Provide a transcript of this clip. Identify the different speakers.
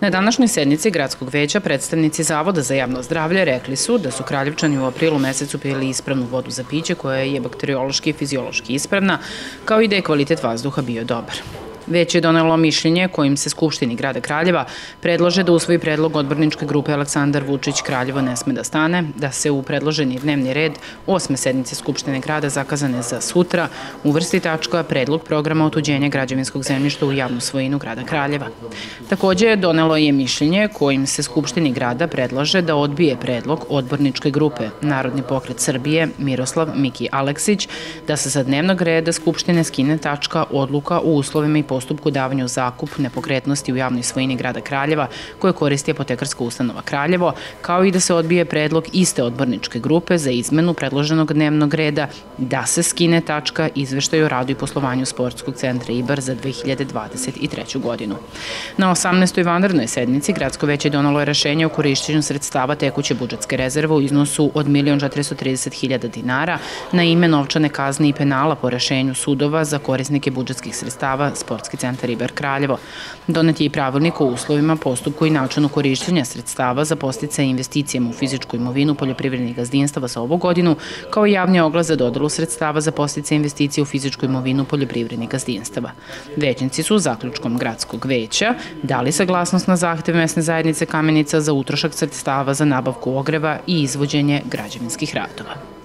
Speaker 1: Na današnjoj sednici Gradskog veća predstavnici Zavoda za javno zdravlje rekli su da su Kraljevčani u aprilu mesecu pili ispravnu vodu za piće koja je bakteriološki i fiziološki ispravna, kao i da je kvalitet vazduha bio dobar. Već je donelo mišljenje kojim se Skupštini grada Kraljeva predlože da usvoji predlog odborničke grupe Aleksandar Vučić Kraljevo ne sme da stane, da se u predloženi dnevni red osme sednice Skupštine grada zakazane za sutra uvrsti tačka predlog programa otuđenja građevinskog zemljišta u javnu svojinu grada Kraljeva. Takođe, donelo je mišljenje kojim se Skupštini grada predlaže da odbije predlog odborničke grupe Narodni pokret Srbije Miroslav Miki Aleksić da se sa dnevnog reda Skupštine skine tačka odluka u uslovima i postupku davanja u zakup nepokretnosti u javnoj svojini grada Kraljeva koje koristi apotekarska ustanova Kraljevo, kao i da se odbije predlog iste odborničke grupe za izmenu predloženog dnevnog reda da se skine tačka izveštaj o radu i poslovanju sportskog centra Ibar za 2023. godinu. Na 18. vanrednoj sednici Gradsko veće je donalo rešenje o korišćenju sredstava tekuće budžetske rezerve u iznosu od 1.430.000 dinara na ime novčane kazne i penala po rešenju sudova za korisnike budžetskih sredstava sportskog Sportski centar Iber Kraljevo. Donet je i pravilnik o uslovima, postupku i načinu korišćenja sredstava za postice investicijama u fizičku imovinu poljoprivrednih gazdinstava za ovu godinu, kao i javni oglas za dodelu sredstava za postice investicije u fizičku imovinu poljoprivrednih gazdinstava. Većnici su zaključkom gradskog veća dali saglasnost na zahtev mesne zajednice Kamenica za utrošak sredstava za nabavku ogreva i izvođenje građevinskih radova.